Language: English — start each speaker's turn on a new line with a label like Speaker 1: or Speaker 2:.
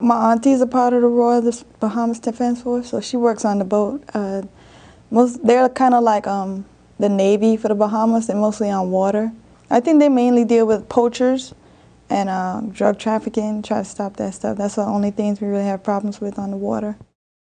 Speaker 1: My auntie's a part of the Royal Bahamas Defense Force, so she works on the boat. Uh, most they're kind of like um, the Navy for the Bahamas. They're mostly on water. I think they mainly deal with poachers and uh, drug trafficking, try to stop that stuff. That's the only things we really have problems with on the water.